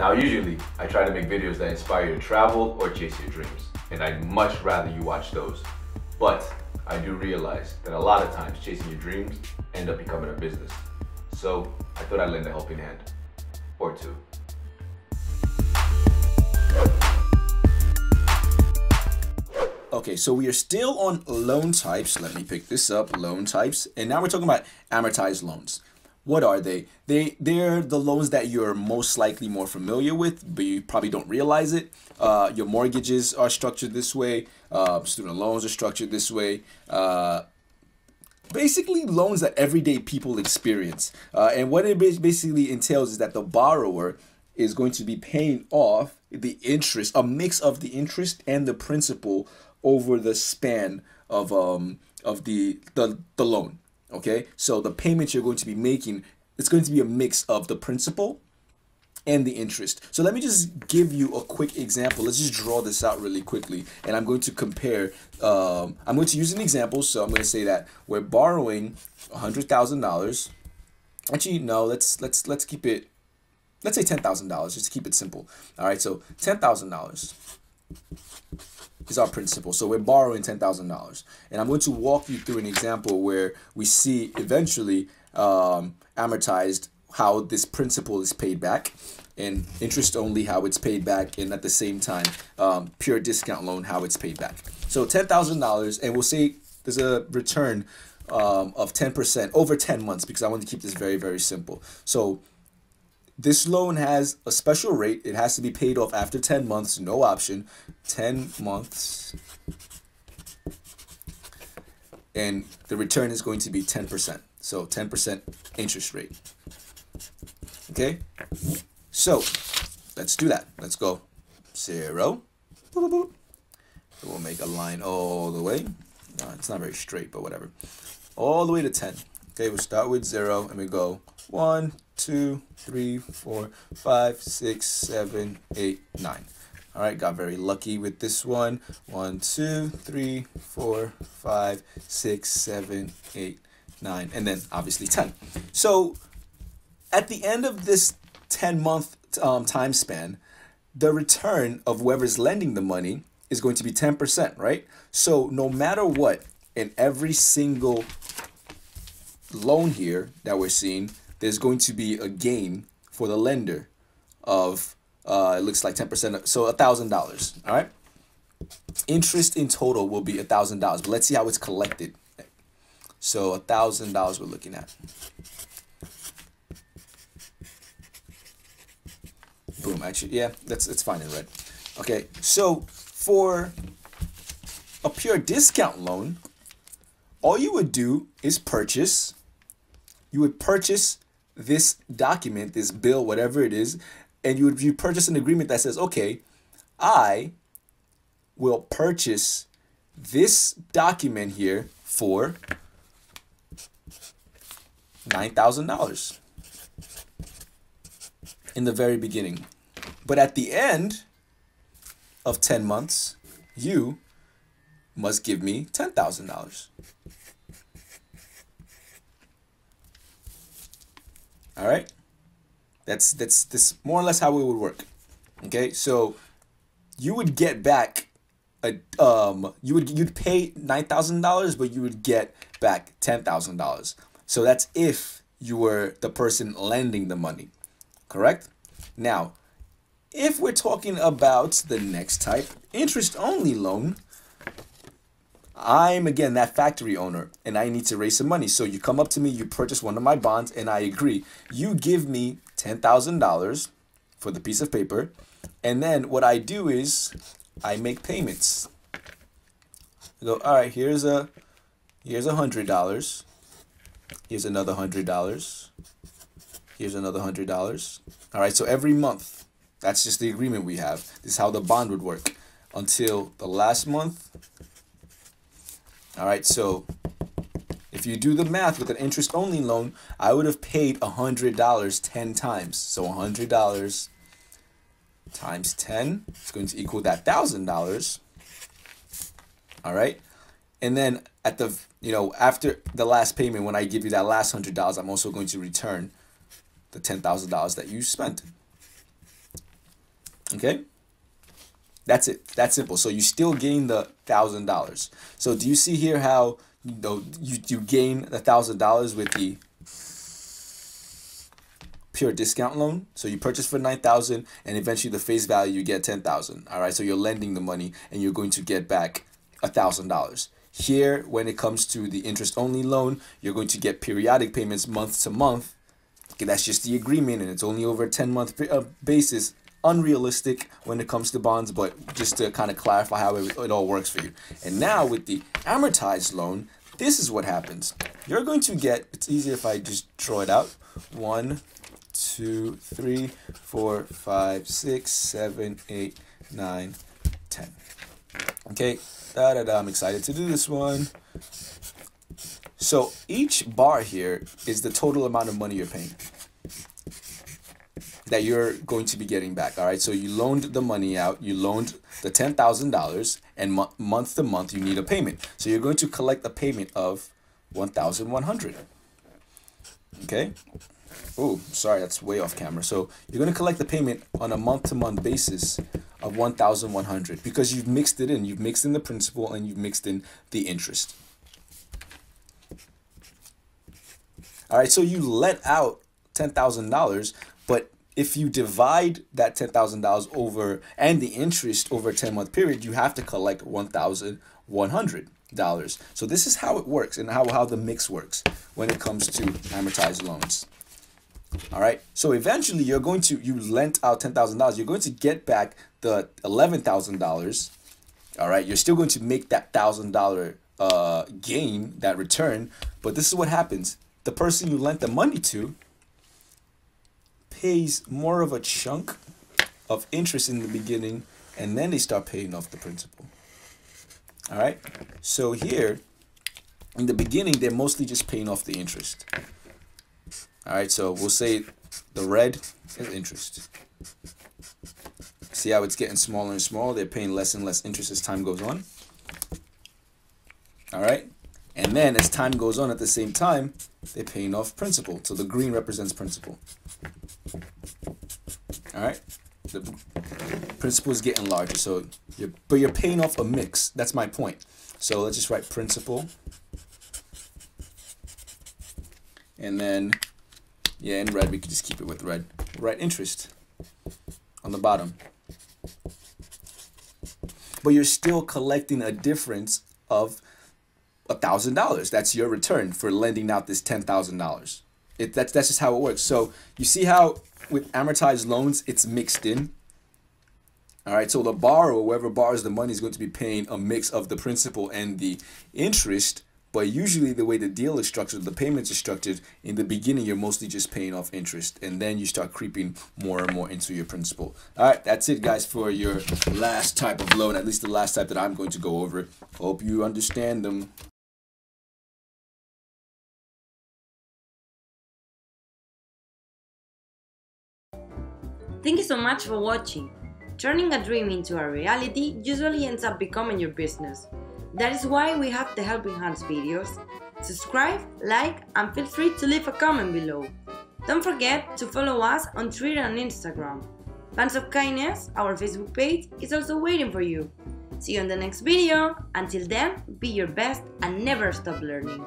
Now, usually, I try to make videos that inspire you to travel or chase your dreams, and I'd much rather you watch those. But I do realize that a lot of times chasing your dreams end up becoming a business. So I thought I'd lend a helping hand, or two. Okay, so we are still on loan types. Let me pick this up, loan types. And now we're talking about amortized loans. What are they? They they're the loans that you're most likely more familiar with, but you probably don't realize it. Uh, your mortgages are structured this way. Uh, student loans are structured this way. Uh, basically, loans that everyday people experience. Uh, and what it basically entails is that the borrower is going to be paying off the interest, a mix of the interest and the principal over the span of um of the the, the loan. Okay, so the payments you're going to be making it's going to be a mix of the principal and the interest. So let me just give you a quick example. Let's just draw this out really quickly, and I'm going to compare. Um, I'm going to use an example. So I'm going to say that we're borrowing a hundred thousand dollars. Actually, no. Let's let's let's keep it. Let's say ten thousand dollars. Just to keep it simple. All right. So ten thousand dollars is our principal. So we're borrowing $10,000. And I'm going to walk you through an example where we see eventually um, amortized how this principal is paid back and interest only how it's paid back and at the same time um, pure discount loan how it's paid back. So $10,000 and we'll say there's a return um, of 10% over 10 months because I want to keep this very, very simple. So this loan has a special rate. It has to be paid off after 10 months, no option. 10 months. And the return is going to be 10%. So 10% interest rate. Okay? So let's do that. Let's go. Zero. We'll make a line all the way. No, it's not very straight, but whatever. All the way to 10. Okay, we'll start with zero and we go one, two, three, four, five, six, seven, eight, nine. All right, got very lucky with this one. One, two, three, four, five, six, seven, eight, nine, and then obviously 10. So at the end of this 10 month um, time span, the return of whoever's lending the money is going to be 10%, right? So no matter what, in every single loan here that we're seeing, there's going to be a gain for the lender of uh, it looks like 10%, so a $1,000, all right? Interest in total will be a $1,000, but let's see how it's collected. So a $1,000 we're looking at. Boom, actually, yeah, that's it's fine in red. Okay, so for a pure discount loan, all you would do is purchase. You would purchase this document, this bill, whatever it is, and you would you purchase an agreement that says, okay, I will purchase this document here for $9,000 in the very beginning. But at the end of 10 months, you must give me $10,000. All right? That's that's this more or less how it would work. Okay? So you would get back a um you would you'd pay $9,000 but you would get back $10,000. So that's if you were the person lending the money. Correct? Now, if we're talking about the next type, interest only loan, I'm again that factory owner and I need to raise some money. So you come up to me, you purchase one of my bonds, and I agree. You give me $10,000 for the piece of paper. And then what I do is I make payments. I go, all right, here's a here's a hundred dollars. Here's another hundred dollars. Here's another hundred dollars. All right, so every month, that's just the agreement we have. This is how the bond would work until the last month all right, so if you do the math with an interest only loan, I would have paid $100 10 times. So $100 times 10 is going to equal that $1,000. All right. And then at the, you know, after the last payment, when I give you that last $100, I'm also going to return the $10,000 that you spent. Okay? That's it. That's simple. So you still gain the thousand dollars. So do you see here how you know you, you gain the thousand dollars with the pure discount loan. So you purchase for 9,000 and eventually the face value you get 10,000. All right. So you're lending the money and you're going to get back a thousand dollars. Here, when it comes to the interest only loan, you're going to get periodic payments month to month. That's just the agreement and it's only over a 10 month uh, basis. Unrealistic when it comes to bonds, but just to kind of clarify how it, it all works for you. And now with the amortized loan, this is what happens. You're going to get, it's easier if I just draw it out. One, two, three, four, five, six, seven, eight, nine, ten. Okay, da da da. I'm excited to do this one. So each bar here is the total amount of money you're paying that you're going to be getting back. All right, so you loaned the money out, you loaned the ten thousand dollars, and mo month to month you need a payment. So you're going to collect a payment of one thousand one hundred. Okay. Oh, sorry, that's way off camera. So you're going to collect the payment on a month-to-month basis of 1,100 because you've mixed it in. You've mixed in the principal and you've mixed in the interest. All right, so you let out $10,000, but if you divide that $10,000 over and the interest over a 10 month period, you have to collect 1,100 dollars. So this is how it works and how, how the mix works when it comes to amortized loans. All right. So eventually you're going to, you lent out $10,000. You're going to get back the $11,000. All right. You're still going to make that $1,000 uh, gain, that return. But this is what happens. The person you lent the money to pays more of a chunk of interest in the beginning and then they start paying off the principal. All right. So here, in the beginning, they're mostly just paying off the interest. All right. So we'll say the red is interest. See how it's getting smaller and smaller? They're paying less and less interest as time goes on. All right. And then as time goes on at the same time, they're paying off principal. So the green represents principal. All right. The principal is getting larger. So you're, but you're paying off a mix. That's my point. So let's just write principal. And then, yeah, in red, we could just keep it with red. We'll write interest on the bottom. But you're still collecting a difference of a thousand dollars. That's your return for lending out this ten thousand dollars. It that's that's just how it works. So you see how with amortized loans it's mixed in. All right, so the borrower, whoever borrows the money, is going to be paying a mix of the principal and the interest. But usually, the way the deal is structured, the payments are structured, in the beginning, you're mostly just paying off interest, and then you start creeping more and more into your principal. All right, that's it, guys, for your last type of loan, at least the last type that I'm going to go over. Hope you understand them. Thank you so much for watching. Turning a dream into a reality usually ends up becoming your business. That is why we have the Helping Hands videos. Subscribe, like, and feel free to leave a comment below. Don't forget to follow us on Twitter and Instagram. Fans of Kindness, our Facebook page, is also waiting for you. See you in the next video. Until then, be your best and never stop learning.